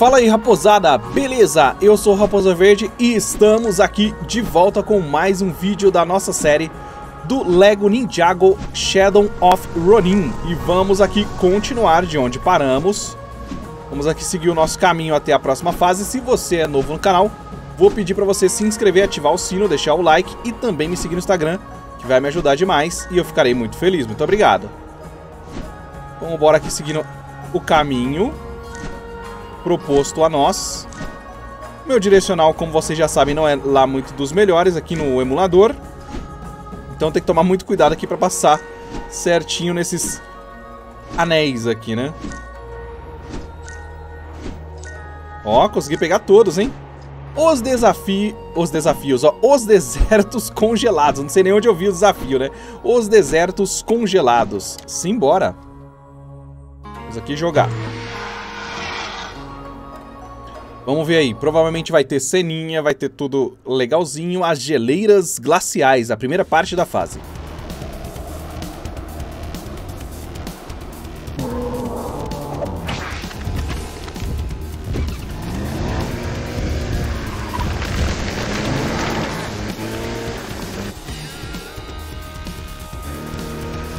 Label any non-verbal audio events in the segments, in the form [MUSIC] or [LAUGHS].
Fala aí raposada, beleza? Eu sou o Raposa Verde e estamos aqui de volta com mais um vídeo da nossa série do Lego Ninjago Shadow of Ronin. E vamos aqui continuar de onde paramos. Vamos aqui seguir o nosso caminho até a próxima fase. Se você é novo no canal, vou pedir para você se inscrever, ativar o sino, deixar o like E também me seguir no Instagram, que vai me ajudar demais E eu ficarei muito feliz, muito obrigado. Vamos embora aqui seguindo o caminho proposto a nós. Meu direcional, como vocês já sabem, não é lá muito dos melhores aqui no emulador. Então tem que tomar muito cuidado aqui para passar certinho nesses anéis aqui, né? Ó, consegui pegar todos, hein? Os desafios... Os desafios, ó. Os [LAUGHS] desertos congelados. Não sei nem onde eu vi o desafio, né? Os desertos congelados. Simbora. Vamos aqui jogar. Vamos ver aí, provavelmente vai ter ceninha, vai ter tudo legalzinho. As geleiras glaciais, a primeira parte da fase.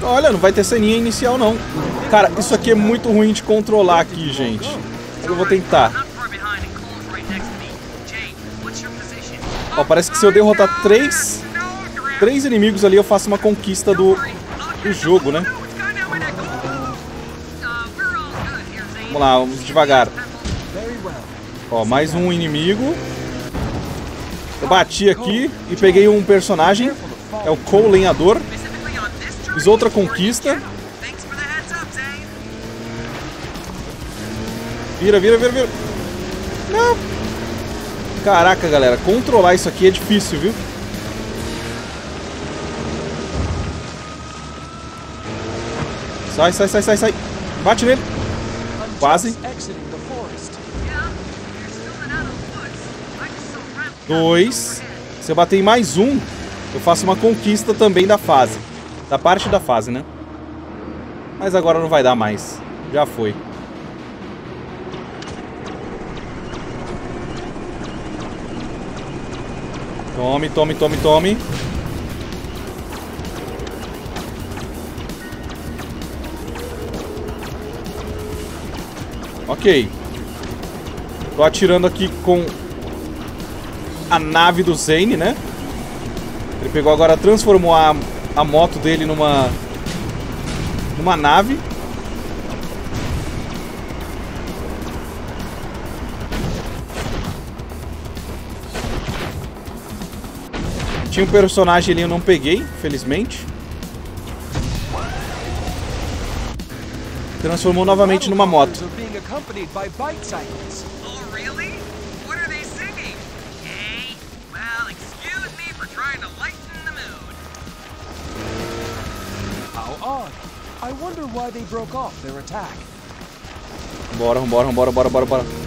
Olha, não vai ter ceninha inicial não. Cara, isso aqui é muito ruim de controlar aqui, gente. Eu vou tentar. Ó, parece que se eu derrotar três, três inimigos ali, eu faço uma conquista do, do jogo, né? Vamos lá, vamos devagar. Ó, mais um inimigo. Eu bati aqui e peguei um personagem. É o Cole Lenhador. Fiz outra conquista. Vira, vira, vira, vira. Não. Caraca, galera, controlar isso aqui é difícil, viu? Sai, sai, sai, sai, sai. Bate nele. Quase. Dois. Se eu bater em mais um, eu faço uma conquista também da fase. Da parte da fase, né? Mas agora não vai dar mais. Já foi. Tome, tome, tome, tome. Ok. Tô atirando aqui com a nave do Zane, né? Ele pegou agora, transformou a, a moto dele numa numa nave. Tinha um personagem ali eu não peguei, felizmente. Transformou novamente numa moto. Bora, bora, bora, bora, bora, bora.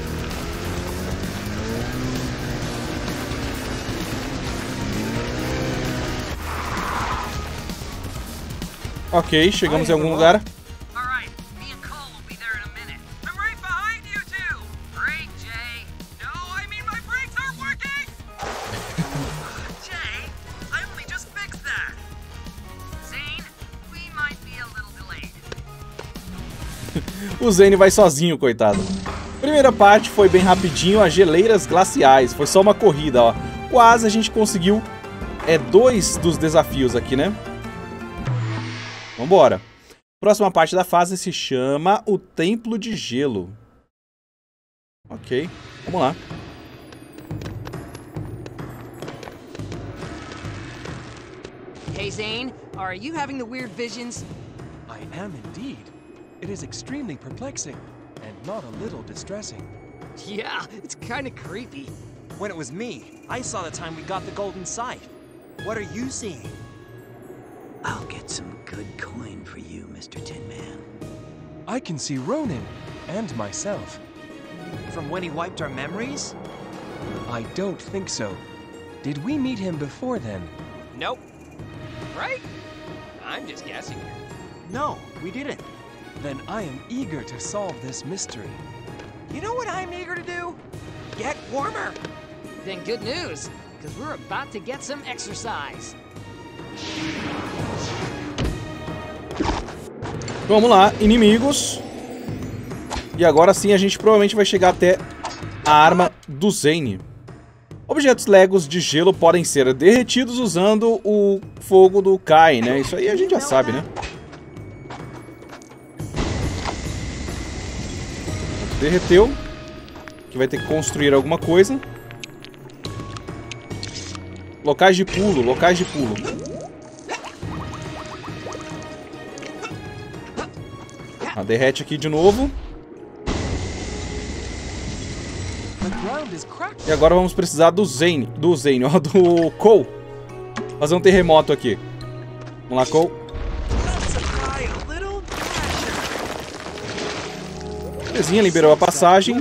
Ok, chegamos em algum lugar. [LAUGHS] [LAUGHS] o Zane vai sozinho, coitado. Primeira parte foi bem rapidinho, as geleiras glaciais. Foi só uma corrida, ó. Quase a gente conseguiu é dois dos desafios aqui, né? Vambora. Próxima parte da fase se chama o Templo de Gelo. Ok, vamos lá. Hey Zane, are you having the weird visions? I am indeed. It is extremely perplexing, and not a little distressing. Yeah, it's kind of creepy. When it was me, I saw the time we got the golden sight. What are you seeing? I'll get some good coin for you, Mr. Tin Man. I can see Ronin, and myself. From when he wiped our memories? I don't think so. Did we meet him before then? Nope. Right? I'm just guessing No, we didn't. Then I am eager to solve this mystery. You know what I'm eager to do? Get warmer. Then good news, because we're about to get some exercise. Vamos lá, inimigos. E agora sim a gente provavelmente vai chegar até a arma do Zane. Objetos legos de gelo podem ser derretidos usando o fogo do Kai, né? Isso aí a gente já sabe, né? Derreteu. Aqui vai ter que construir alguma coisa. Locais de pulo, locais de pulo. Derrete aqui de novo. E agora vamos precisar do Zane, do Zane, [LAUGHS] ó, do Cole. Fazer um terremoto aqui. Vamos lá, Cole. Belezinha, liberou a passagem.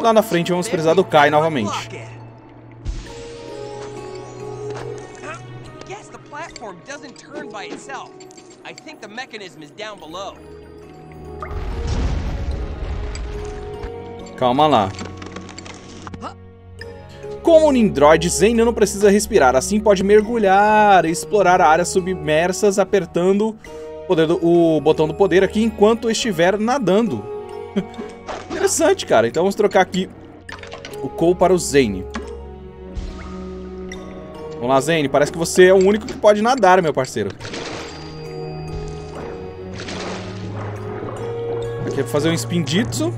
Lá na frente vamos precisar do Kai novamente. Guess the platform doesn't turn by itself. I think the mechanism is down below. Calma lá. Como o Nindroid, Zane não precisa respirar, assim pode mergulhar e explorar áreas submersas apertando o, o botão do poder aqui enquanto estiver nadando. [LAUGHS] Interessante, cara. Então vamos trocar aqui o Cole para o Zane. Vamos lá, Zane. Parece que você é o único que pode nadar, meu parceiro. Aqui é pra fazer um Spin Jitsu.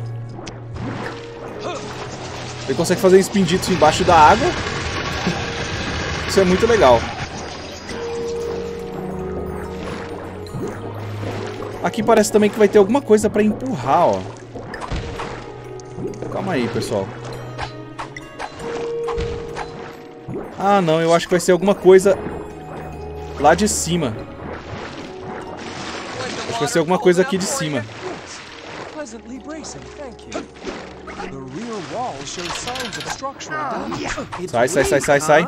Ele consegue fazer Spin Jitsu embaixo da água. Isso é muito legal. Aqui parece também que vai ter alguma coisa pra empurrar, ó. Calma aí, pessoal. Ah, não, eu acho que vai ser alguma coisa lá de cima. Acho que vai ser alguma coisa aqui de cima. Pleasantly bracing, thank you. The rear wall shows signs of structural damage. Sai, sai, sai, sai, sai.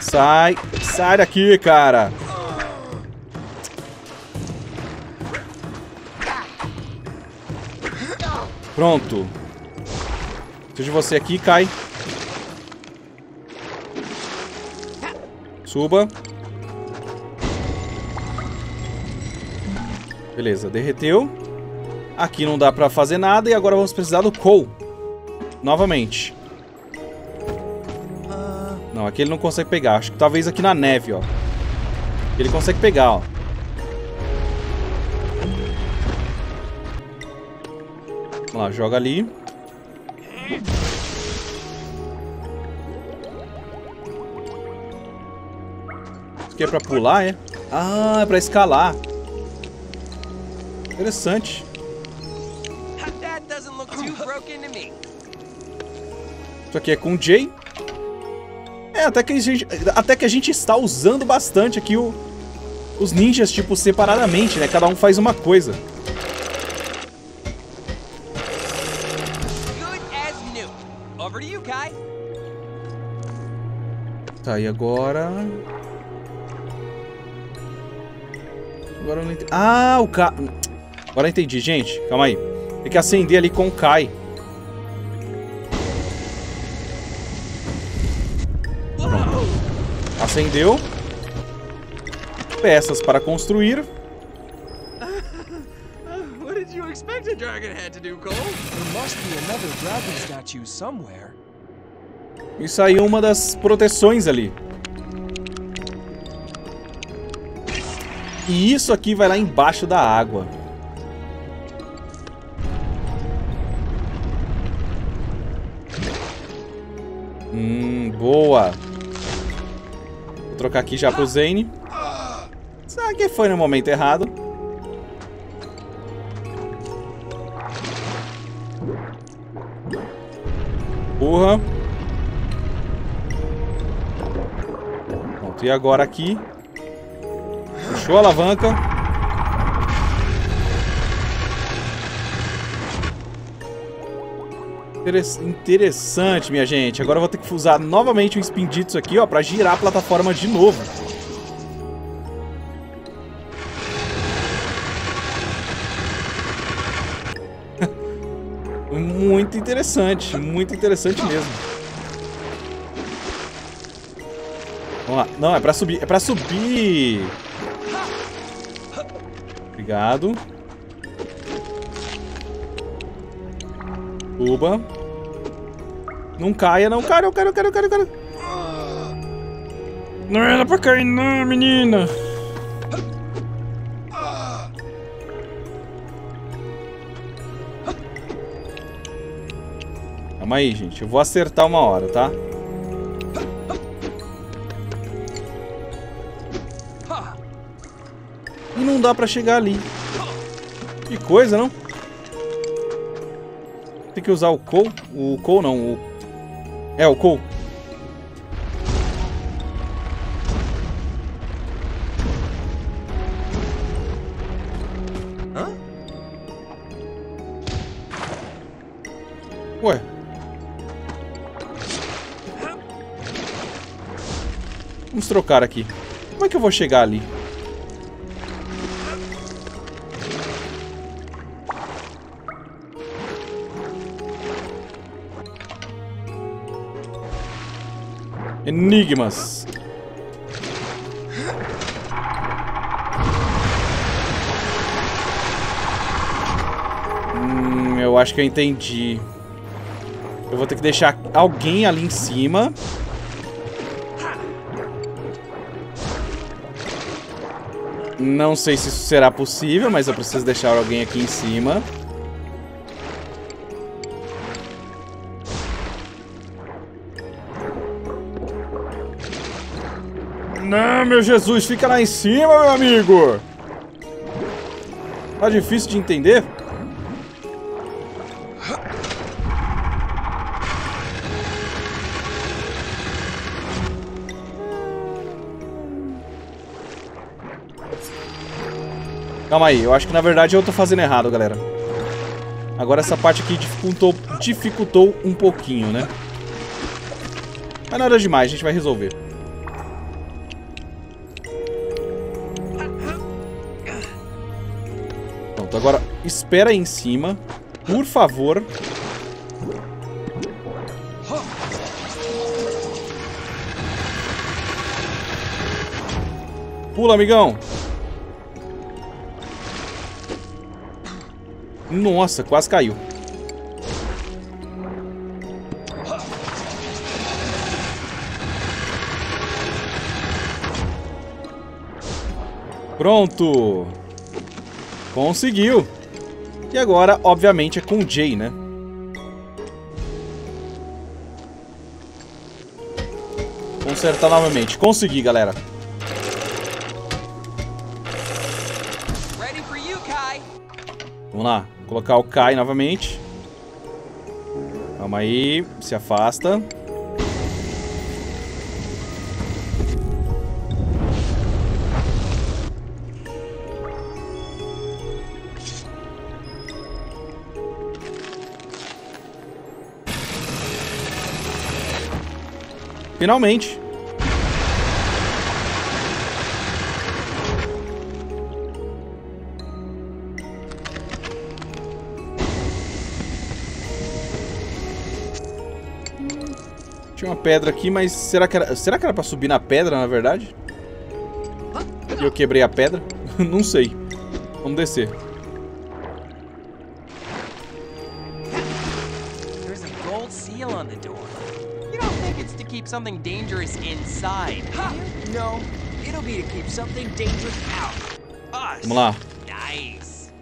Sai. Sai daqui, cara. Pronto. De você aqui, cai. Suba. Beleza, derreteu. Aqui não dá pra fazer nada e agora vamos precisar do Cole. Novamente. Não, aqui ele não consegue pegar. Acho que talvez aqui na neve, ó. Ele consegue pegar, ó. Vamos lá, joga ali. Isso aqui é pra pular, é? Ah, é pra escalar. Interessante. Isso aqui é com o Jay. É, até que a gente, até que a gente está usando bastante aqui o, os ninjas, tipo, separadamente, né? Cada um faz uma coisa. Tá, e agora... Agora eu não entendi. Ah, o Kai... Agora eu entendi, gente. Calma aí. Tem que acender ali com o Kai. Acendeu. Peças para construir. [LAUGHS] What did you expect a dragon had to do, Cole? There must be another dragon statue somewhere. Isso aí é uma das proteções ali. E isso aqui vai lá embaixo da água. Hum, boa. Trocar aqui já pro Zane. Será que foi no momento errado? Porra. Pronto, e agora aqui? Puxou a alavanca. Interessante, minha gente. Agora eu vou ter que usar novamente o Spin aqui, ó, pra girar a plataforma de novo. [LAUGHS] muito interessante, muito interessante mesmo. Vamos lá. Não, é pra subir, é pra subir. Obrigado. Uba. Não caia, não. Cara, eu quero, eu quero, eu quero, eu quero. Não era pra cair não, menina. Calma aí, gente. Eu vou acertar uma hora, tá? E não dá pra chegar ali. Que coisa, não? Tem que usar o Cole? O Cole não, o... É, o Cole. Hã? Ué. Vamos trocar aqui. Como é que eu vou chegar ali? Enigmas. Hum, eu acho que eu entendi. Eu vou ter que deixar alguém ali em cima. Não sei se isso será possível, mas eu preciso deixar alguém aqui em cima. Não, meu Jesus, fica lá em cima, meu amigo! Tá difícil de entender? Calma aí, eu acho que na verdade eu tô fazendo errado, galera. Agora essa parte aqui dificultou, dificultou um pouquinho, né? Mas nada demais, a gente vai resolver. Pronto, agora espera aí em cima. Por favor. Pula, amigão. Nossa, quase caiu. Pronto. Conseguiu. E agora, obviamente, é com o Jay, né? Consertar novamente. Consegui, galera. Vamos lá. Colocar o Kai novamente. Calma aí. Se afasta. Finalmente. Tinha uma pedra aqui, mas será que era, será que era pra subir na pedra, na verdade? E eu quebrei a pedra? [LAUGHS] Não sei. Vamos descer. There's a gold seal on the door. You don't think it's to keep something dangerous inside, huh? No, it'll be to keep something dangerous out. Us. Vamos lá. Nice.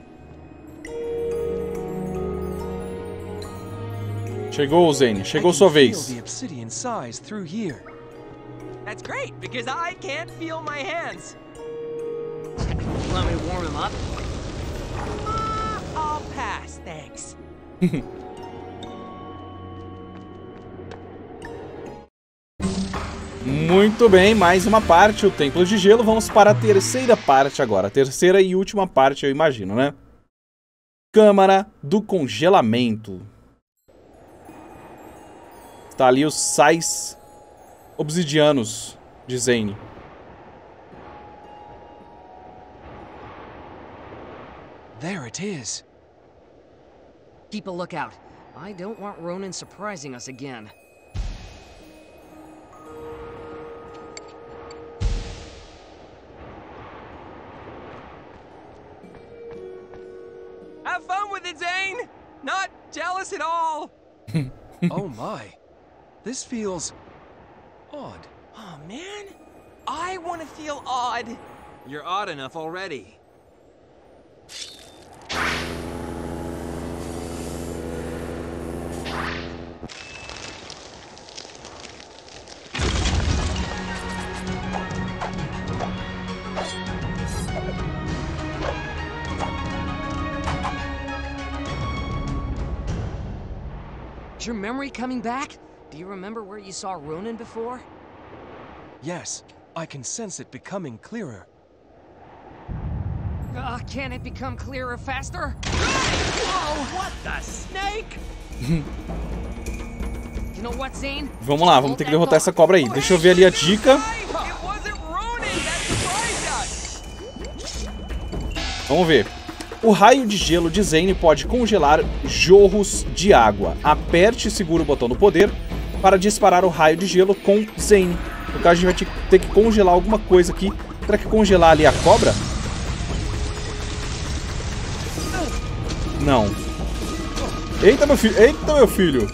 Chegou, Zane. I Chegou can sua feel vez. the obsidian size through here. That's great because I can't feel my hands. Want me to warm him up? Uh, I'll pass, thanks. [LAUGHS] Muito bem, mais uma parte, o Templo de Gelo. Vamos para a terceira parte agora. Terceira e última parte, eu imagino, né? Câmara do Congelamento. Está ali os sais obsidianos de Zane. There it is. Keep a lookout. I don't want Ronan surprising us again. [LAUGHS] oh my. This feels odd. Oh man, I want to feel odd. You're odd enough already. Is your memory coming back? Do you remember where you saw Ronan before? Yes, I can sense it becoming clearer. Uh, can it become clearer faster? Whoa, what the snake? You know what, Zane? Vamos lá, vamos ter que derrotar essa cobra aí. Deixa eu ver ali a dica. It wasn't Ronan that surprised us! Vamos ver. O raio de gelo de Zane pode congelar jorros de água. Aperte e segure o botão do poder para disparar o raio de gelo com Zane. No caso, a gente vai te- ter que congelar alguma coisa aqui. Será que congelar ali a cobra? Não. Eita, meu filho. Eita, meu filho.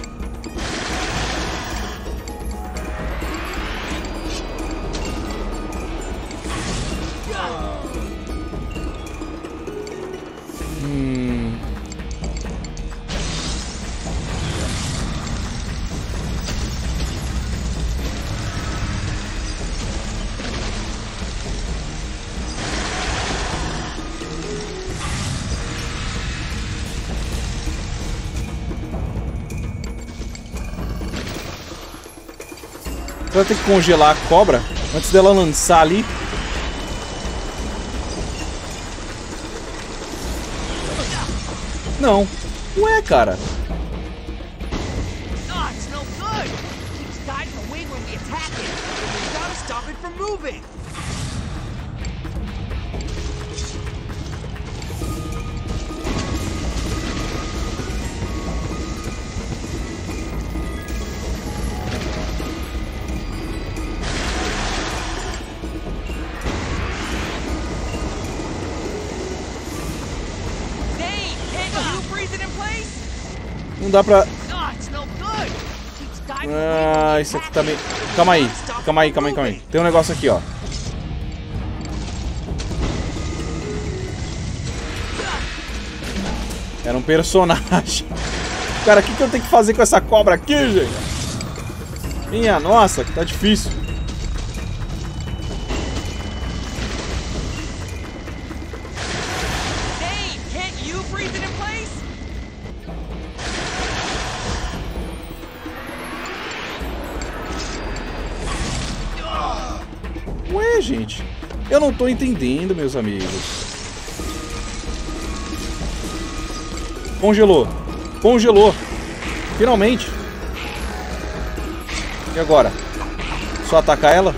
Você vai ter que congelar a cobra antes dela lançar ali. Não. Ué, cara. Ah, Não dá pra. Ah, isso aqui também. it. Calma aí. Calma aí, calma aí, calma aí. Tem um negócio aqui, ó. Era um personagem. Cara, o que, que eu tenho que fazer com essa cobra aqui, gente? Minha nossa, que tá difícil. Eu não tô entendendo, meus amigos. Congelou. Congelou. Finalmente. E agora? Só atacar ela?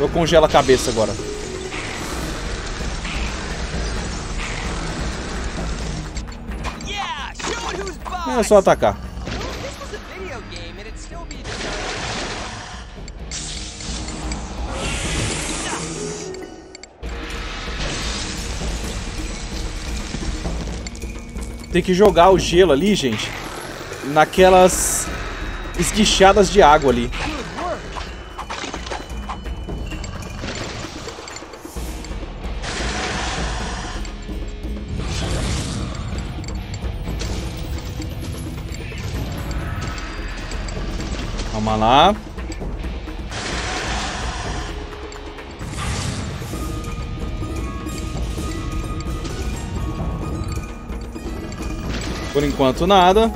Eu congelo a cabeça agora. É só atacar. Tem que jogar o gelo ali, gente. Naquelas esguichadas de água ali. Por enquanto nada.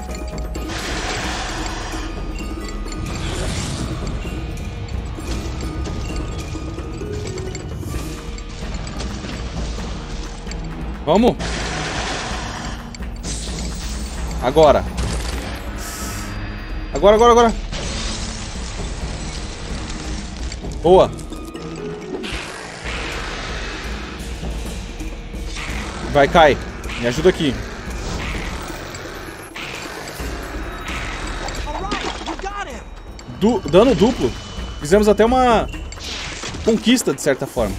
Vamos. Agora. Agora, agora, agora. Boa. Vai, cai. Me ajuda aqui. Du dano duplo. Fizemos até uma conquista, de certa forma.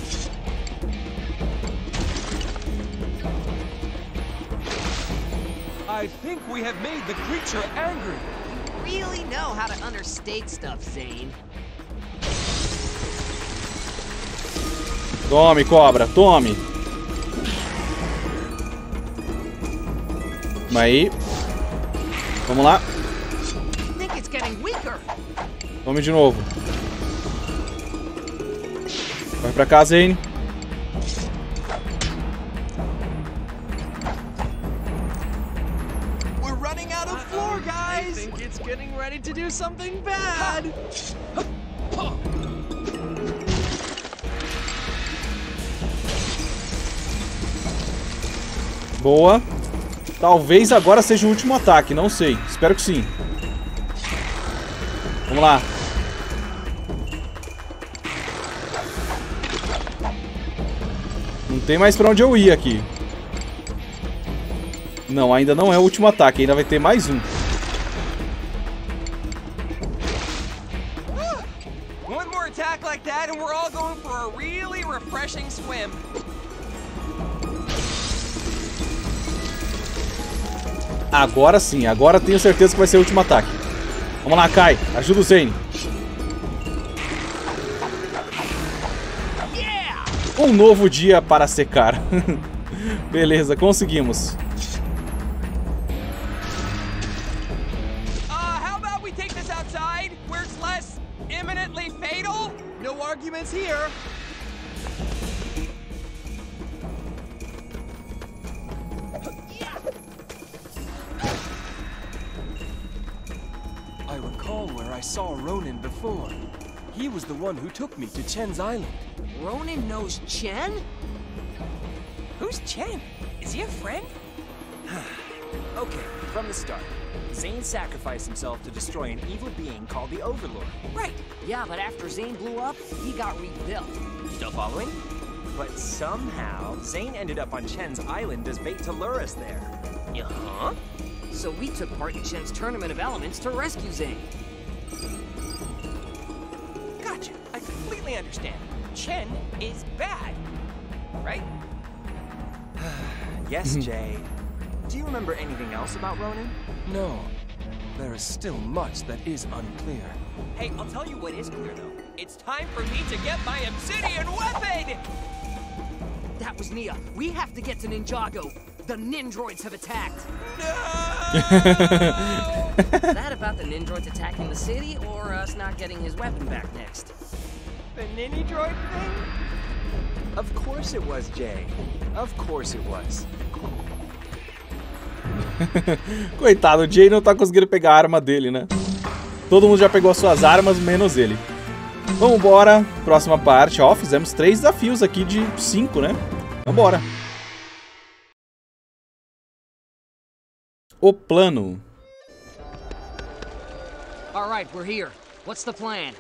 I think we have made the creature angry. Really know how to understate stuff, Zane. Tome, cobra, tome. Mas aí. Vamos lá. Tome de novo. Vai pra cá, Zane. We're running out of floor, guys! think it's getting ready to do something bad. Boa. Talvez agora seja o último ataque, não sei. Espero que sim. Vamos lá. Não tem mais pra onde eu ir aqui. Não, ainda não é o último ataque. Ainda vai ter mais um. Agora sim. Agora tenho certeza que vai ser o último ataque. Vamos lá, Kai. Ajuda o Zane. Um novo dia para secar. [LAUGHS] Beleza, conseguimos. Uh, how about we take this outside, where it's less imminently fatal? No arguments here. I saw Ronan before. He was the one who took me to Chen's Island. Ronan knows Chen? Who's Chen? Is he a friend? [SIGHS] Okay, from the start. Zane sacrificed himself to destroy an evil being called the Overlord. Right. Yeah, but after Zane blew up, he got rebuilt. Still following? But somehow, Zane ended up on Chen's island as bait to lure us there. Uh-huh. So we took part in Chen's tournament of elements to rescue Zane. Completely understand. Chen is bad. Right? [SIGHS] Yes, mm-hmm. Jay. Do you remember anything else about Ronan? No, there is still much that is unclear. Hey, I'll tell you what is clear though. It's time for me to get my obsidian weapon! That was Nia. We have to get to Ninjago. The Nindroids have attacked. No! Is [LAUGHS] that about the Nindroids attacking the city, or us not getting his weapon back next? The Ninny droid thing? Of course it was, Jay. Of course it was. [LAUGHS] Coitado, o Jay não tá conseguindo pegar a arma dele, né? Todo mundo já pegou as suas armas, menos ele. Vambora, próxima parte. Ó, fizemos três desafios aqui de cinco, né? Vambora. O plano. All right, we're here. What's the plan?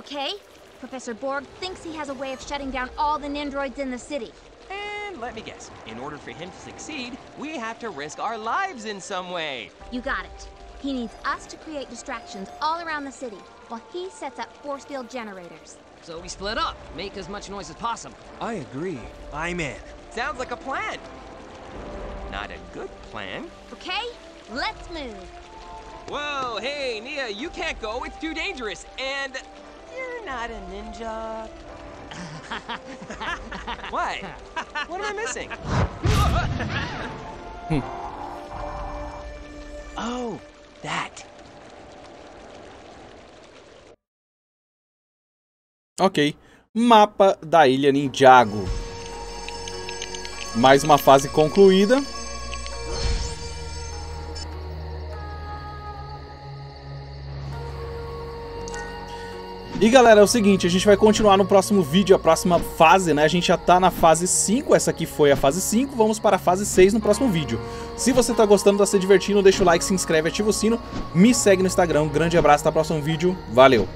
Okay? Professor Borg thinks he has a way of shutting down all the Nindroids in the city. And let me guess. In order for him to succeed, we have to risk our lives in some way. You got it. He needs us to create distractions all around the city while he sets up force field generators. So we split up, make as much noise as possible. I agree. I'm in. Sounds like a plan. Not a good plan. Okay? Let's move. Whoa, hey, Nia, you can't go. It's too dangerous. And you're not a ninja. [LAUGHS] what? What am I missing? [LAUGHS] oh, that. Ok. Mapa da Ilha Ninjago. Mais uma fase concluída. E galera, é o seguinte, a gente vai continuar no próximo vídeo, a próxima fase, né? A gente já tá na fase 5, essa aqui foi a fase 5, vamos para a fase 6 no próximo vídeo. Se você tá gostando, tá se divertindo, deixa o like, se inscreve, ativa o sino, me segue no Instagram. Um grande abraço, até o próximo vídeo, valeu!